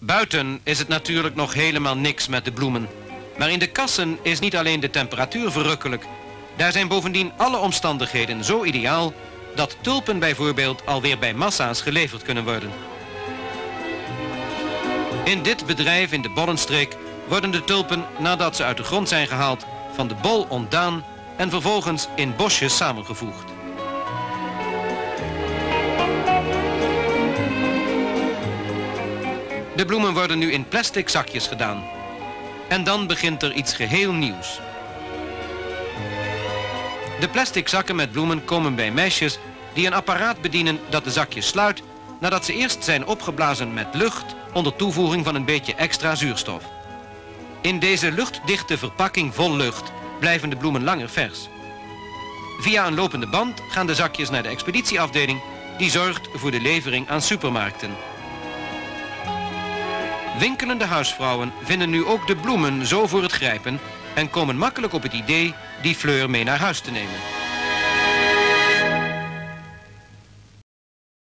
Buiten is het natuurlijk nog helemaal niks met de bloemen. Maar in de kassen is niet alleen de temperatuur verrukkelijk. Daar zijn bovendien alle omstandigheden zo ideaal dat tulpen bijvoorbeeld alweer bij massa's geleverd kunnen worden. In dit bedrijf in de Bollenstreek worden de tulpen nadat ze uit de grond zijn gehaald van de bol ontdaan en vervolgens in bosjes samengevoegd. De bloemen worden nu in plastic zakjes gedaan. En dan begint er iets geheel nieuws. De plastic zakken met bloemen komen bij meisjes die een apparaat bedienen dat de zakjes sluit nadat ze eerst zijn opgeblazen met lucht onder toevoeging van een beetje extra zuurstof. In deze luchtdichte verpakking vol lucht blijven de bloemen langer vers. Via een lopende band gaan de zakjes naar de expeditieafdeling die zorgt voor de levering aan supermarkten. Winkelende huisvrouwen vinden nu ook de bloemen zo voor het grijpen en komen makkelijk op het idee die fleur mee naar huis te nemen.